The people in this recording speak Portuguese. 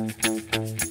Música